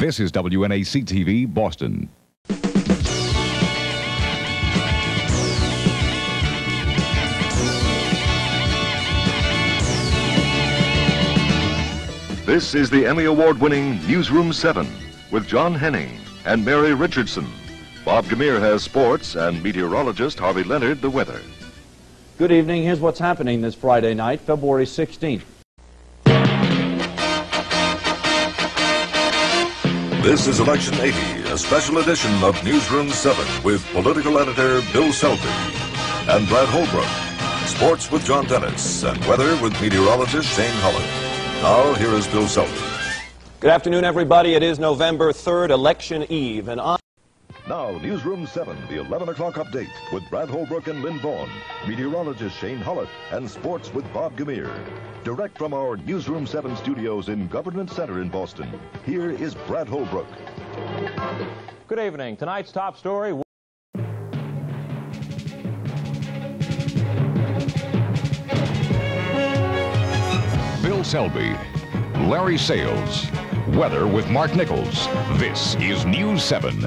This is WNAC TV, Boston. This is the Emmy Award winning Newsroom 7 with John Henning and Mary Richardson. Bob Gamere has sports and meteorologist Harvey Leonard the weather. Good evening. Here's what's happening this Friday night, February 16th. This is Election 80, a special edition of Newsroom 7 with political editor Bill Selby and Brad Holbrook. Sports with John Dennis and weather with meteorologist Shane Holland. Now, here is Bill Selby. Good afternoon, everybody. It is November 3rd, election eve, and on. Now, Newsroom 7, the 11 o'clock update with Brad Holbrook and Lynn Vaughn, meteorologist Shane Hollett, and sports with Bob Gamere. Direct from our Newsroom 7 studios in Government Center in Boston, here is Brad Holbrook. Good evening. Tonight's top story. Bill Selby, Larry Sales, weather with Mark Nichols. This is News 7.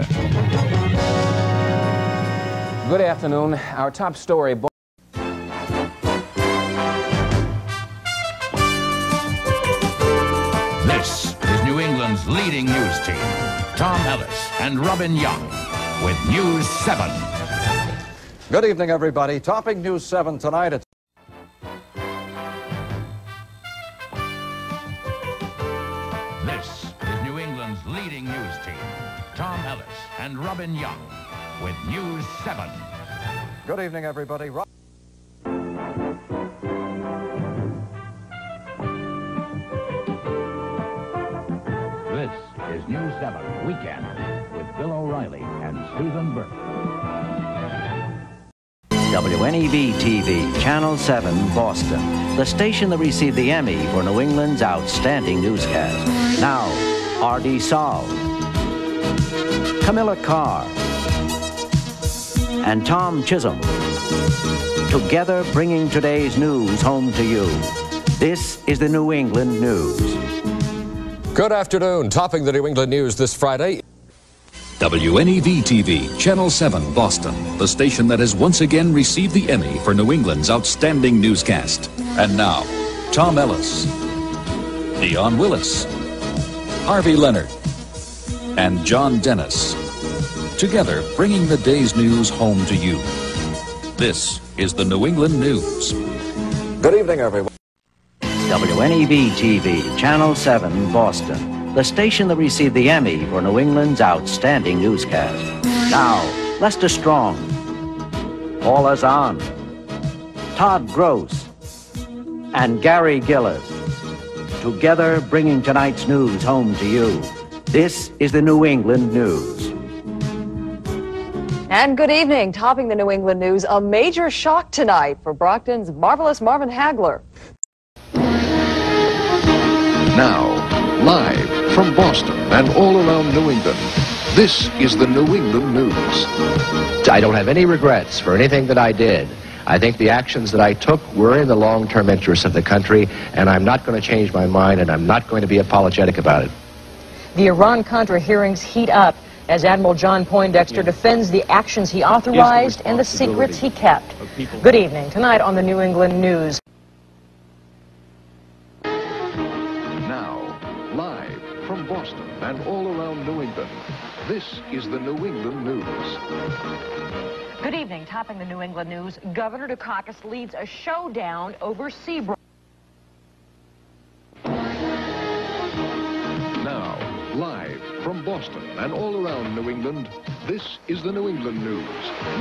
Good afternoon. Our top story. This is New England's leading news team, Tom Ellis and Robin Young, with News 7. Good evening, everybody. Topping News 7 tonight. And Robin Young, with News 7. Good evening, everybody. Ro- This is News 7 Weekend with Bill O'Reilly and Susan Burke. WNEV TV, Channel 7, Boston. The station that received the Emmy for New England's outstanding newscast. Now, R.D. Sahl, Camilla Carr, and Tom Chisholm. Together bringing today's news home to you. This is the New England News. Good afternoon. Topping the New England news this Friday. WNEV TV, Channel 7, Boston, the station that has once again received the Emmy for New England's outstanding newscast. And now, Tom Ellis, Diane Willis, Harvey Leonard, and John Dennis. Together, bringing the day's news home to you. This is the New England News. Good evening, everyone. WNEV TV, Channel 7, Boston. The station that received the Emmy for New England's outstanding newscast. Now, Lester Strong, Paula Zahn, Todd Gross, and Gary Gillis. Together bringing tonight's news home to you. This is the New England News. And good evening. Topping the New England news, a major shock tonight for Brockton's marvelous Marvin Hagler. Now, live from Boston and all around New England, this is the New England News. I don't have any regrets for anything that I did. I think the actions that I took were in the long-term interests of the country, and I'm not going to change my mind, and I'm not going to be apologetic about it. The Iran-Contra hearings heat up as Admiral John Poindexter defends the actions he authorized and the secrets he kept. Good evening. Tonight on the New England News. Now, live from Boston and all around New England, this is the New England News. Good evening. Topping the New England News, Governor Dukakis leads a showdown over Seabrook. Boston and all around New England, this is the New England News.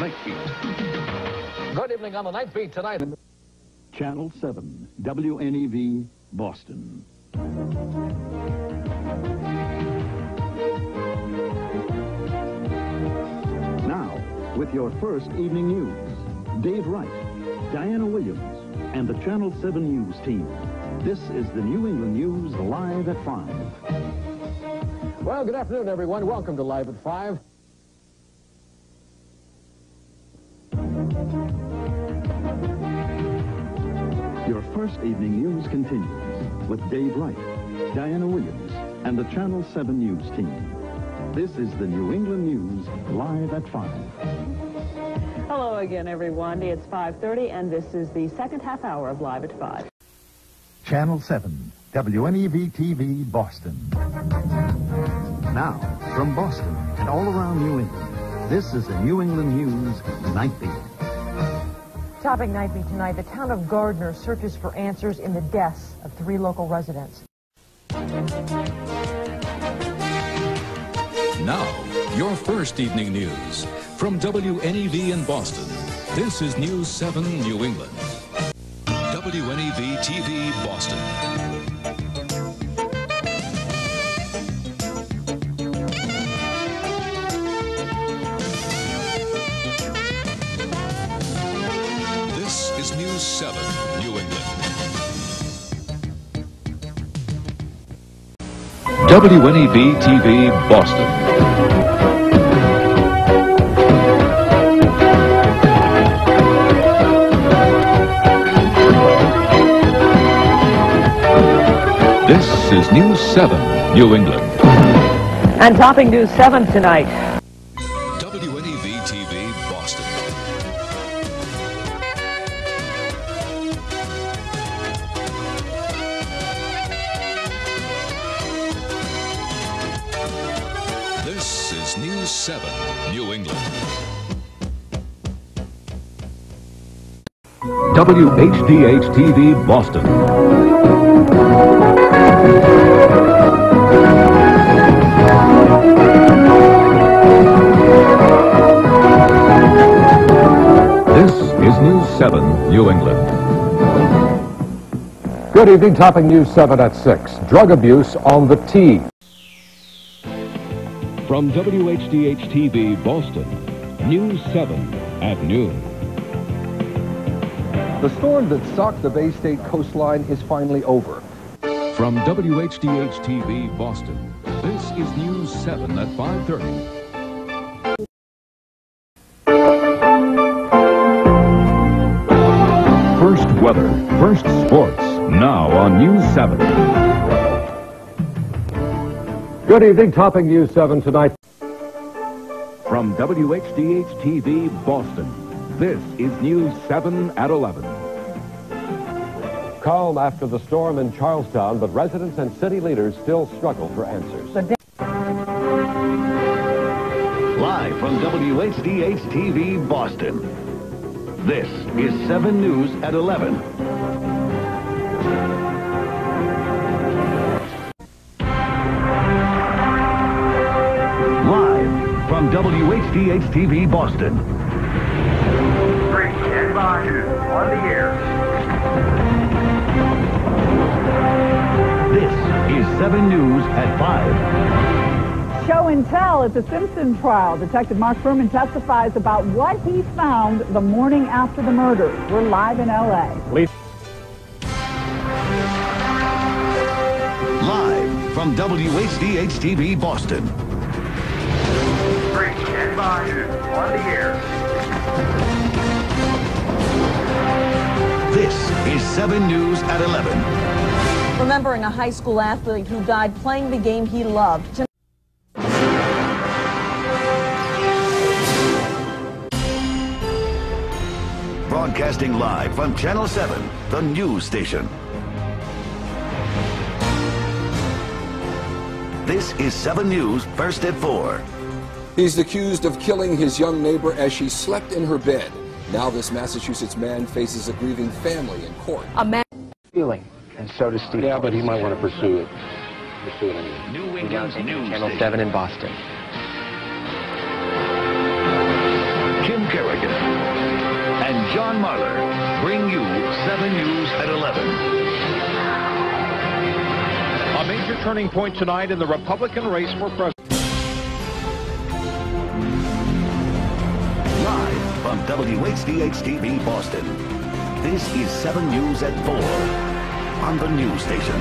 Night Beat. Good evening on the Night Beat tonight. Channel 7, WNEV, Boston. Now, with your first evening news, Dave Wright, Diana Williams, and the Channel 7 News team. This is the New England News live at 5. Well, good afternoon, everyone. Welcome to Live at 5. Your first evening news continues with Dave Wright, Diana Williams, and the Channel 7 News team. This is the New England News, live at 5. Hello again, everyone. It's 5.30, and this is the second half hour of Live at 5. Channel 7, WNEV-TV, Boston. Now, from Boston and all around New England, this is the New England News Night Beat. Topping Night Beat tonight, the town of Gardner searches for answers in the deaths of three local residents. Now, your first evening news from WNEV in Boston. This is News 7 New England. WNEV TV Boston. WNEV TV Boston. This is News 7 New England. And topping News 7 tonight. WHDH TV Boston. This is News 7 New England. Good evening, topping News 7 at 6. Drug abuse on the T. From WHDH TV Boston, News 7 at noon. The storm that socked the Bay State coastline is finally over. From WHDH TV Boston, this is News 7 at 530. First weather, first sports, now on News 7. Good evening, topping News 7 tonight. From WHDH TV Boston, this is News 7 at 11. Calm after the storm in Charlestown, but residents and city leaders still struggle for answers. Live from WHDH TV Boston. This is 7 News at 11. Live from WHDH TV Boston. Three, stand by, on the air. This is 7 News at 5. Show and tell at the Simpson trial. Detective Mark Fuhrman testifies about what he found the morning after the murder. We're live in L.A. Live from WHDH TV Boston. Three, stand by, on the air. 7 News at 11. Remembering a high school athlete who died playing the game he loved. Broadcasting live from Channel 7, the news station. This is 7 News, first at 4. He's accused of killing his young neighbor as she slept in her bed. Now this Massachusetts man faces a grieving family in court. A man feeling, and so does Steve. Yeah, but he might want to pursue it. Pursue it anyway. New England's news Channel station. 7 in Boston. Kim Carrigan and John Marler bring you 7 News at 11. A major turning point tonight in the Republican race for president. From WHDH TV Boston. This is 7 News at 4 on the news station.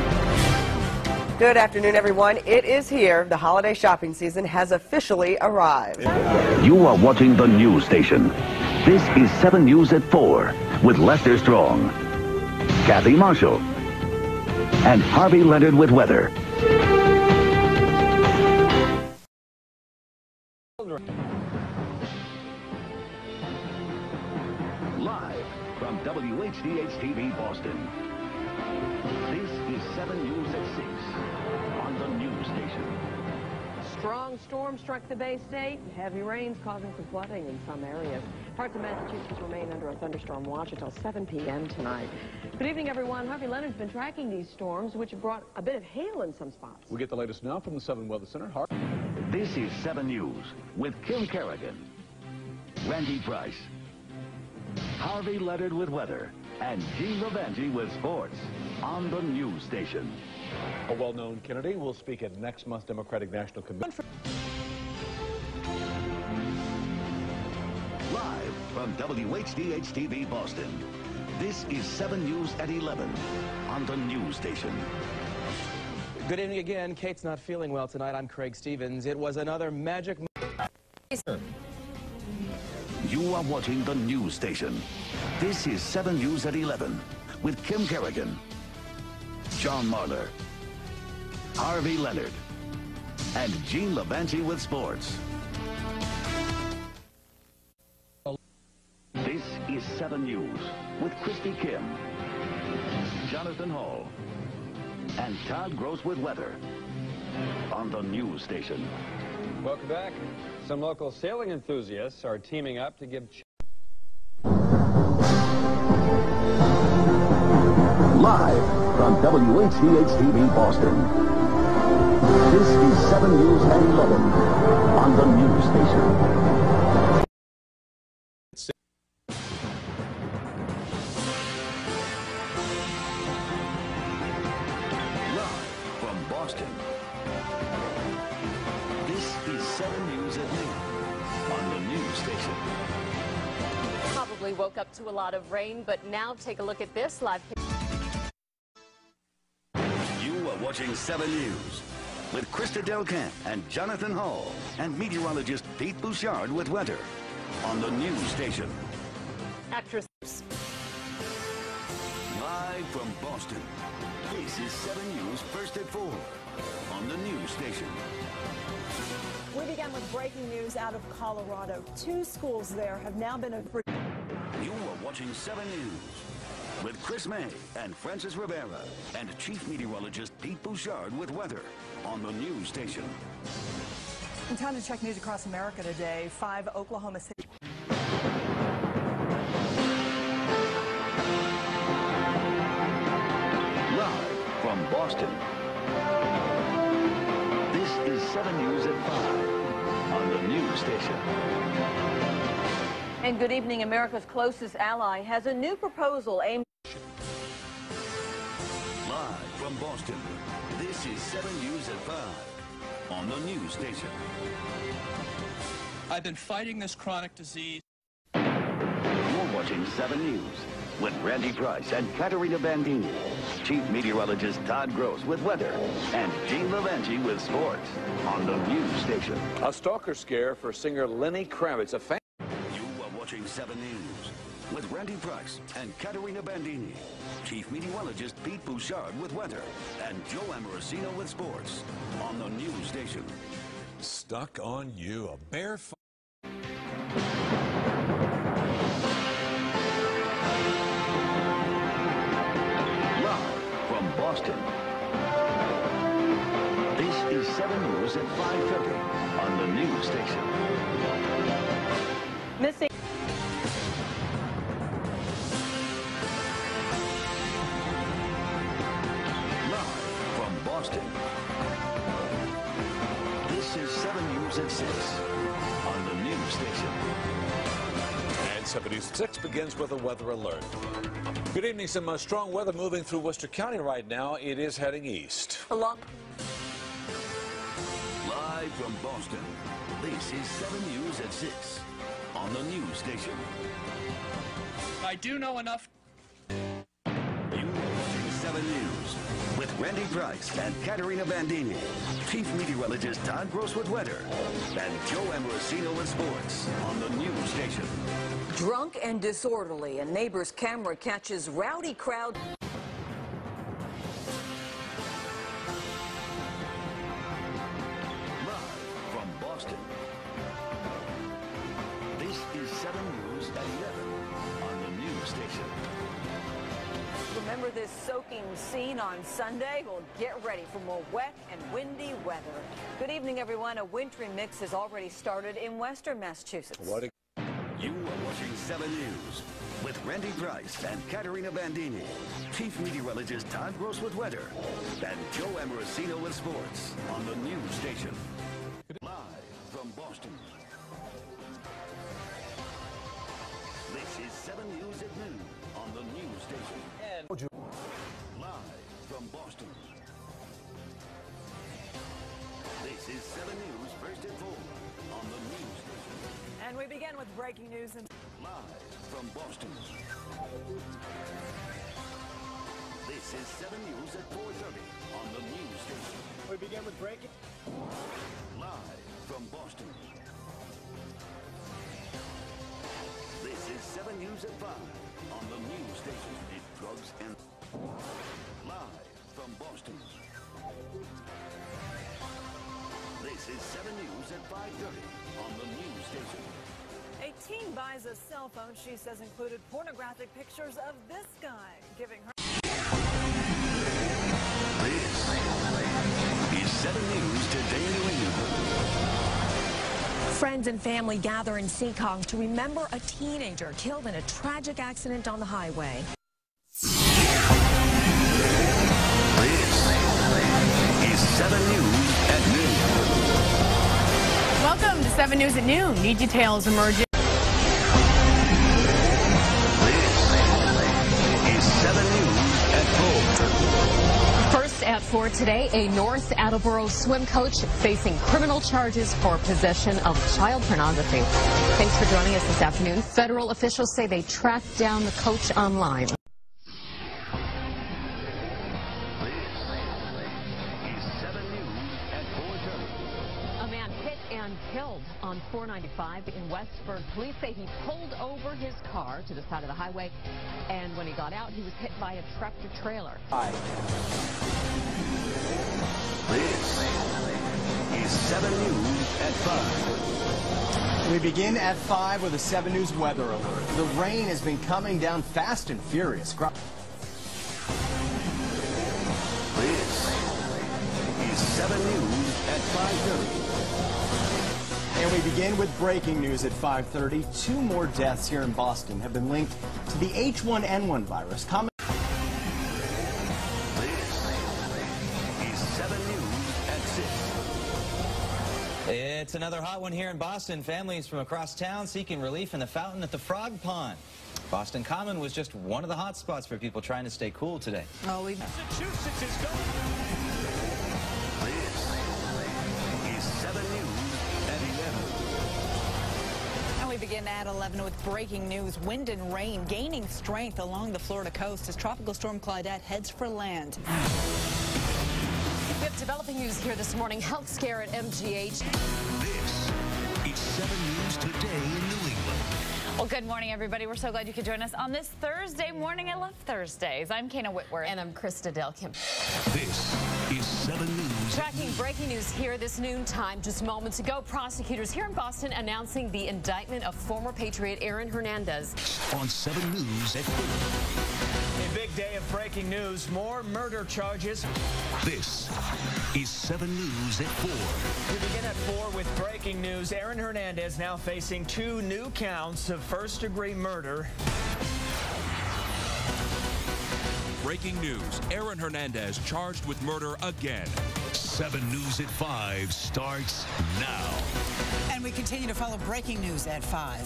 Good afternoon, everyone. It is here. The holiday shopping season has officially arrived. You are watching the news station. This is 7 News at 4 with Lester Strong, Kathy Marshall, and Harvey Leonard with weather. WHDH-TV Boston. This is 7 News at 6 on the news station. Strong storm struck the Bay State. Heavy rains causing some flooding in some areas. Parts of Massachusetts remain under a thunderstorm watch until 7 p.m. tonight. Good evening, everyone. Harvey Leonard's been tracking these storms, which have brought a bit of hail in some spots. We get the latest now from the 7 Weather Center. Har This is 7 News with Kim Carrigan, Randy Price, Harvey Leonard with weather, and Gene Lavanchy with sports on the news station. A well-known Kennedy will speak at next month's Democratic National Convention. Live from WHDH-TV Boston, this is 7 News at 11 on the news station. Good evening again. Kate's not feeling well tonight. I'm Craig Stevens. It was another magic. You are watching the news station. This is 7 News at 11 with Kim Carrigan, John Marler, Harvey Leonard, and Gene Lavanchy with sports. This is 7 News with Christy Kim, Jonathan Hall, and Todd Gross with weather on the news station. Welcome back. Some local sailing enthusiasts are teaming up to give. Live from WHDH-TV Boston. This is 7 News at 11 on the news station. Live from Boston. This is 7 News at noon on the news station. Probably woke up to a lot of rain, but now take a look at this live. Watching 7 News with Krista Delcamp and Jonathan Hall and meteorologist Pete Bouchard with weather on the news station. Actress. Live from Boston, this is 7 News First at 4 on the news station. We began with breaking news out of Colorado. Two schools there have now been. You are watching 7 News with Chris May and Frances Rivera and Chief Meteorologist Pete Bouchard with weather on the news station. In time to check news across America today. Five Oklahoma City. Live from Boston. This is 7 News at 5 on the news station. And good evening. America's closest ally has a new proposal aimed. 7 News at 5 on the news station. I've been fighting this chronic disease. You're watching 7 News with Randy Price and Caterina Bandini. Chief Meteorologist Todd Gross with weather and Gene Lavanchy with sports on the news station. A stalker scare for singer Lenny Kravitz. A fan. You are watching 7 News with Randy Price and Caterina Bandini. Chief Meteorologist Pete Bouchard with weather and Joe Amorosino with sports on the news station. Stuck on you. A bear. F- Live from Boston. This is 7 News at 5.30 on the news station. Missing. This is 7 News at 6 on the news station. And 76 begins with a weather alert. Good evening. Some uh, strong weather moving through Worcester County right now. It is heading east. Along. Live from Boston. This is 7 News at 6 on the news station. I do know enough. Randy Price and Caterina Bandini. Chief Meteorologist Todd Gross with weather and Joe Amorosino with sports on the news station. Drunk and disorderly, a neighbor's camera catches rowdy crowd. This soaking scene on Sunday. Well, get ready for more wet and windy weather. Good evening, everyone. A wintry mix has already started in western Massachusetts. What a you are watching 7 News with Randy Price and Caterina Bandini. Chief meteorologist Todd Gross with weather and Joe Amorosino with sports on the news station. Live from Boston. This is 7 News at noon on the news station. And live from Boston. This is 7 News first and 4 on the news station. And we begin with breaking news. And Live from Boston. This is 7 News at 4.30 on the news station. We begin with breaking. Live from Boston. This is 7 News at 5 on the news station. It drugs and... Live from Boston. This is 7 News at 5.30 on the news station. a teen buys a cell phone she says included pornographic pictures of this guy, giving her. This is 7 News Today in New England. Friends and family gather in Seekonk to remember a teenager killed in a tragic accident on the highway. 7 News at noon. Welcome to 7 News at noon. New details emerging. Is 7 News at 4. First at 4 today, a North Attleboro swim coach facing criminal charges for possession of child pornography. Thanks for joining us this afternoon. Federal officials say they tracked down the coach online. 95 in Westford. Police say he pulled over his car to the side of the highway, and when he got out, he was hit by a tractor trailer. Hi. This is 7 News at 5. We begin at 5 with a 7 News weather alert. The rain has been coming down fast and furious. This is 7 News at 5.30. And we begin with breaking news at 5.30. Two more deaths here in Boston have been linked to the H1N1 virus. Common Is 7 News at 6. It's another hot one here in Boston. Families from across town seeking relief in the fountain at the Frog Pond. Boston Common was just one of the hot spots for people trying to stay cool today. Oh, we. Massachusetts is going. Begin at 11 with breaking news. Wind and rain gaining strength along the Florida coast as Tropical Storm Claudette heads for land. We have developing news here this morning. Health scare at MGH. This is 7 News Today in New England. Well, good morning, everybody. We're so glad you could join us on this Thursday morning. I love Thursdays. I'm Kana Whitworth. And I'm Krista Delkim. This is 7 News. Tracking breaking news here this noontime. Just moments ago, prosecutors here in Boston announcing the indictment of former Patriot Aaron Hernandez. On 7 News at 4. A big day of breaking news. More murder charges. This is 7 News at 4. We begin at 4 with breaking news. Aaron Hernandez now facing two new counts of first degree murder. Breaking news. Aaron Hernandez charged with murder again. 7 News at 5 starts now. And we continue to follow breaking news at 5.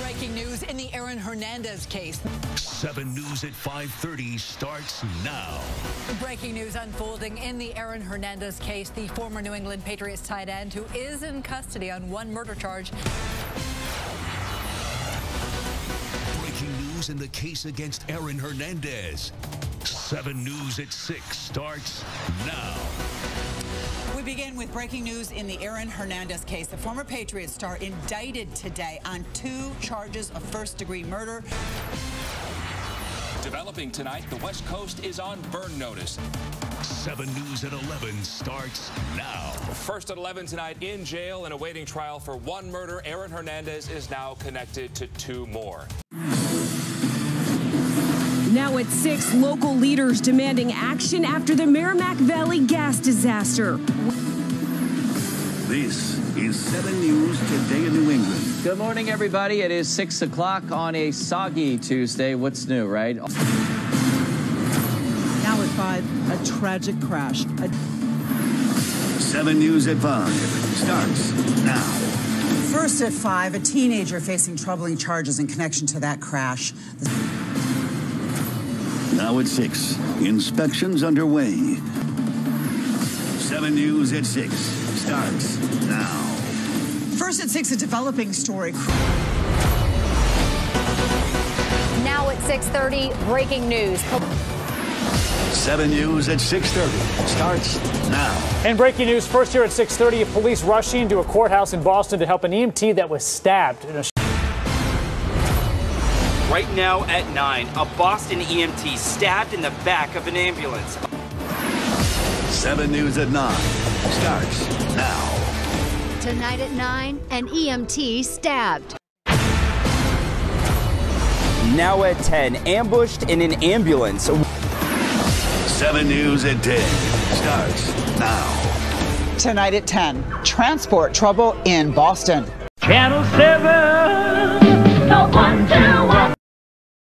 Breaking news in the Aaron Hernandez case. 7 News at 5.30 starts now. Breaking news unfolding in the Aaron Hernandez case. The former New England Patriots tight end who is in custody on one murder charge. Breaking news in the case against Aaron Hernandez. 7 News at 6 starts now. We begin with breaking news in the Aaron Hernandez case. The former Patriot star indicted today on two charges of first degree murder. Developing tonight, the West Coast is on burn notice. 7 News at 11 starts now. First at 11 tonight, in jail and awaiting trial for one murder, Aaron Hernandez is now connected to two more. Now at 6, local leaders demanding action after the Merrimack Valley gas disaster. This is 7 News Today in New England. Good morning, everybody. It is 6 o'clock on a soggy Tuesday. What's new, right? Now at 5, a tragic crash. A 7 News at 5 starts now. First at 5, a teenager facing troubling charges in connection to that crash. Now at 6, inspections underway. 7 News at 6 starts now. First at 6, a developing story. Now at 6:30, breaking news. 7 News at 6.30 starts now. And breaking news first here at 6:30, police rushing into a courthouse in Boston to help an EMT that was stabbed. In a Right now at 9, a Boston EMT stabbed in the back of an ambulance. 7 News at 9 starts now. Tonight at 9, an EMT stabbed. Now at 10, ambushed in an ambulance. 7 News at 10 starts now. Tonight at 10, transport trouble in Boston. Channel 7, the wonder what